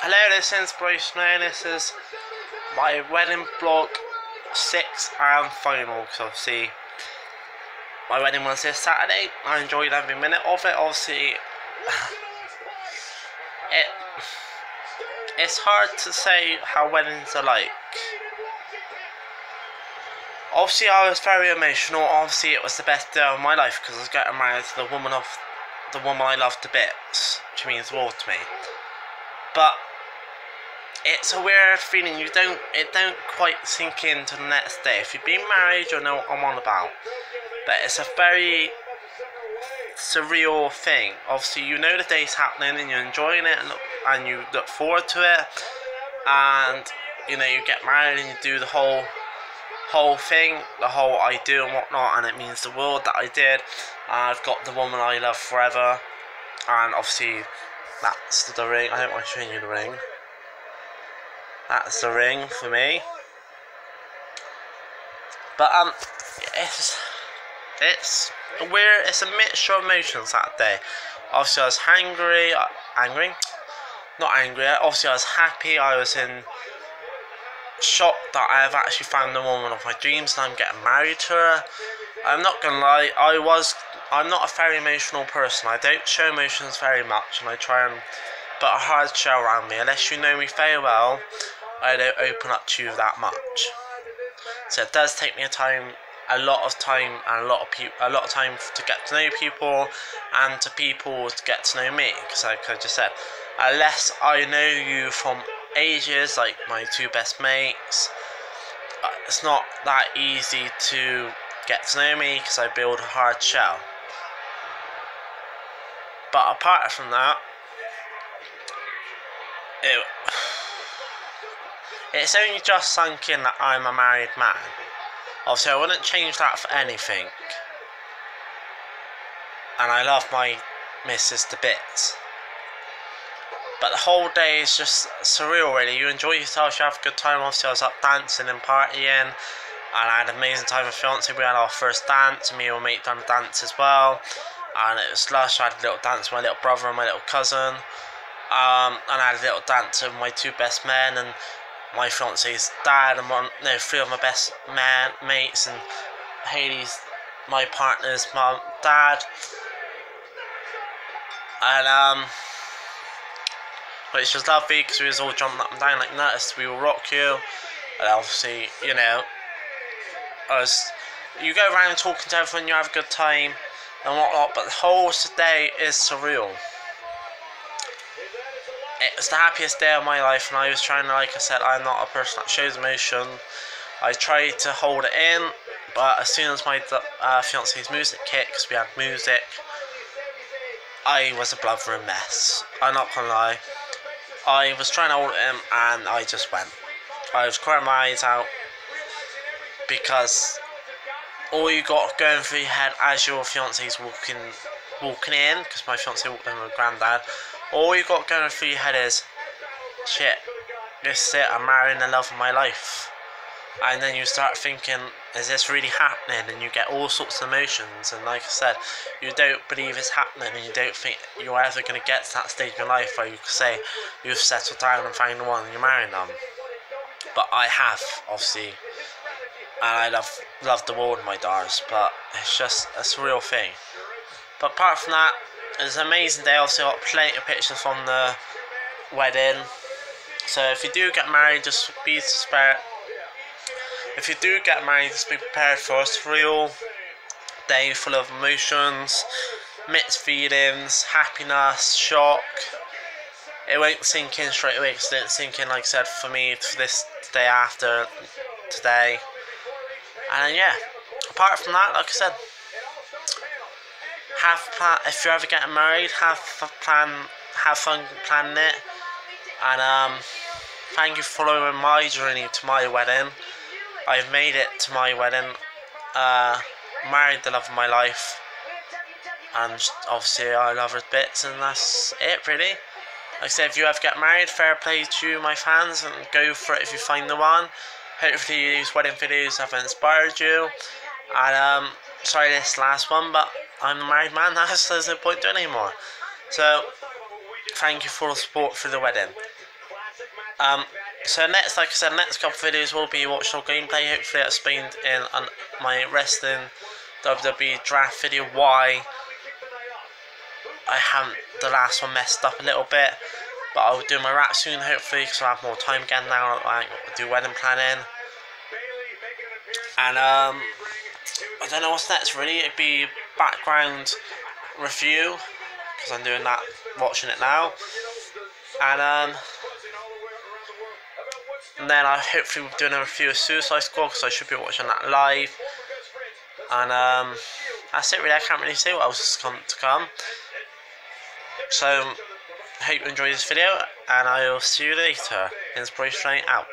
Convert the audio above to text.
Hello, this is Inspiration Man. This is my wedding vlog six and final. Because obviously, my wedding was this Saturday. I enjoyed every minute of it. Obviously, it it's hard to say how weddings are like. Obviously, I was very emotional. Obviously, it was the best day of my life because I was getting married to the woman of the woman I loved to bits, which means the world to me. But it's a weird feeling. You don't it don't quite sink in to the next day. If you've been married, you know what I'm on about. But it's a very surreal thing. Obviously, you know the day's happening and you're enjoying it and, and you look forward to it. And you know you get married and you do the whole whole thing, the whole I do and whatnot, and it means the world that I did. I've got the woman I love forever, and obviously that's the ring. I don't want to show you the ring. That's the ring for me. But um, it's it's weird. It's a mixture of emotions that day. Obviously, I was angry, angry, not angry. Obviously, I was happy. I was in shock that I have actually found the woman of my dreams and I'm getting married to her. I'm not gonna lie, I was I'm not a very emotional person. I don't show emotions very much and I try and put a hard shell around me. Unless you know me very well, I don't open up to you that much. So it does take me a time a lot of time and a lot of people a lot of time to get to know people and to people to get to know me because like I just said unless I know you from ages, like my two best mates. Uh, it's not that easy to get to know me because I build a hard shell. But apart from that, it, it's only just sunk in that I'm a married man. Obviously, I wouldn't change that for anything. And I love my missus to bits. But the whole day is just surreal, really. You enjoy yourself, you have a good time. Obviously, I was up dancing and partying, and I had an amazing time with fiance. We had our first dance, me and my mate done a dance as well, and it was lush. I had a little dance with my little brother and my little cousin, um, and I had a little dance with my two best men and my fiance's dad and one, no, three of my best man mates and Haley's my partner's mum, dad, and um which was lovely because we was all jumping up and down like nuts. We will rock you, and obviously, you know, You go around talking to everyone, you have a good time and whatnot, but the whole day is surreal. It was the happiest day of my life, and I was trying to, like I said, I'm not a person that shows emotion. I tried to hold it in, but as soon as my uh, fiance's music kicked, because we had music, I was a blubbering mess. I'm not gonna lie. I was trying to hold him and I just went. I was crying my eyes out because all you got going through your head as your fiance's walking walking in, because my fiance walked in with granddad, all you got going through your head is shit, this is it, I'm marrying the love of my life. And then you start thinking, is this really happening? And you get all sorts of emotions. And like I said, you don't believe it's happening, and you don't think you're ever going to get to that stage in your life where you say you've settled down and found the one and you're marrying them. But I have, obviously, and I love love the world, my daughters. But it's just it's a surreal thing. But apart from that, it's an amazing day. Also, got plenty of pictures from the wedding. So if you do get married, just be prepared if you do get married, just be prepared for a surreal day full of emotions, mixed feelings, happiness, shock. It won't sink in straight away because it didn't sink in, like I said, for me for this day after today. And yeah, apart from that, like I said, have plan. If you're ever getting married, have plan. Have fun planning it. And um, thank you for following my journey to my wedding. I've made it to my wedding, uh, married the love of my life, and obviously I love her bits, and that's it really. Like I said, if you ever get married, fair play to you, my fans, and go for it if you find the one. Hopefully these wedding videos have inspired you. And um, sorry this last one, but I'm a married man now, so there's no point doing anymore. So thank you for the support for the wedding. Um, so next, like I said, next couple of videos will be watching gameplay. Hopefully, I explained in on my wrestling WWE draft video why I haven't the last one messed up a little bit. But I'll do my wrap soon, hopefully, because I have more time again now. I do wedding planning. And um, I don't know what's next really. It'd be background review because I'm doing that, watching it now. And um, and then I hopefully will be doing a review of Suicide Squad because I should be watching that live. And um, that's it really. I can't really see what else is come to come. So, I hope you enjoy this video, and I will see you later. Inspiration out.